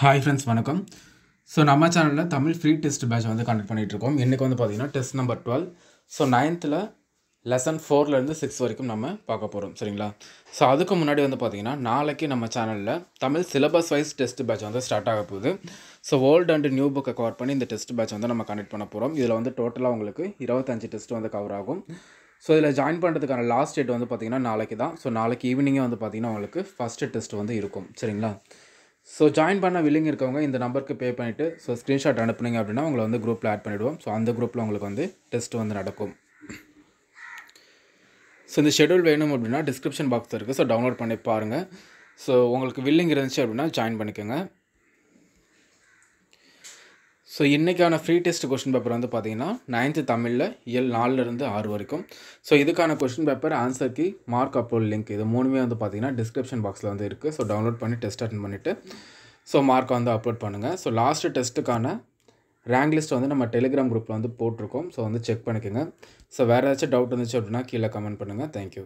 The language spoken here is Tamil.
ஹாய் ஃப்ரெண்ட்ஸ் வணக்கம். ஸோ நம்ம சேனலில் தமிழ் ஃப்ரீ டெஸ்ட் பேட்ச் வந்து கண்டக்ட் பண்ணிகிட்டு இருக்கோம் இன்றைக்கி வந்து பார்த்தீங்கன்னா டெஸ்ட் நம்பர் டுவெல் ஸோ நைன்த்தில் லெசன் ஃபோர்லேருந்து சிக்ஸ் வரைக்கும் நம்ம பார்க்க போகிறோம் சரிங்களா? ஸோ அதுக்கு முன்னாடி வந்து பார்த்தீங்கன்னா நாளைக்கு நம்ம சேனலில் Tamil syllabus wise test batch வந்து ஸ்டார்ட் ஆக போகுது. ஸோ ஓல்டு அண்ட் நியூ புக்கை கவர் பண்ணி இந்த டெஸ்ட் பேட்ச் வந்து நம்ம கண்டக்ட் பண்ண போகிறோம் இதில் வந்து டோட்டலாக உங்களுக்கு இருபத்தஞ்சு டெஸ்ட் வந்து கவர் ஆகும். ஸோ இதில் ஜாயின் பண்ணுறதுக்கான லாஸ்ட் டேட் வந்து பார்த்திங்கன்னா நாளைக்கு தான். ஸோ நாளைக்கு ஈவினிங்கே வந்து பார்த்திங்கன்னா உங்களுக்கு ஃபஸ்ட்டு டெஸ்ட் வந்து இருக்கும். சரிங்களா? ஸோ ஜாயின் பண்ண வில்லிங் இருக்கவங்க இந்த நம்பருக்கு பே பண்ணிவிட்டு ஸோ ஸ்க்ரீன்ஷாட் அனுப்புனீங்க அப்படின்னா உங்களை வந்து குரூப்பில் ஆட் பண்ணிவிடுவோம் ஸோ அந்த குரூப்பில் உங்களுக்கு வந்து டெஸ்ட் வந்து நடக்கும். ஸோ இந்த ஷெடியூல் வேணும் அப்படின்னா டிஸ்கிரிப்ஷன் பாக்ஸ் இருக்குது ஸோ டவுன்லோட் பண்ணி பாருங்கள் ஸோ உங்களுக்கு வில்லிங் இருந்துச்சு அப்படின்னா ஜாயின் பண்ணிக்கோங்க. ஸோ இன்றைக்கான ஃப்ரீ டெஸ்ட் கொஷின் பேப்பர் வந்து பார்த்தீங்கன்னா நைன்த்து தமிழில் இயல் நாலுலேருந்து ஆறு வரைக்கும். ஸோ இதுக்கான question paper answer key mark upload link இது மூணுமே வந்து பார்த்தீங்கன்னா டிஸ்கிரிப்ஷன் பாக்ஸில் வந்து இருக்குது ஸோ டவுன்லோட் பண்ணி டெஸ்ட் அட்டன் பண்ணிவிட்டு ஸோ மார்க்கை வந்து அப்லோட் பண்ணுங்கள் ஸோ லாஸ்ட்டு டெஸ்ட்டுக்கான ரேங்க் லிஸ்ட் வந்து நம்ம டெலிகிராம் குரூப்பில் வந்து போட்டிருக்கோம். ஸோ வந்து செக் பண்ணிக்கோங்க. ஸோ வேறு ஏதாச்சும் டவுட் இருந்துச்சு அப்படின்னா கீழே கமெண்ட் பண்ணுங்கள் தேங்க்யூ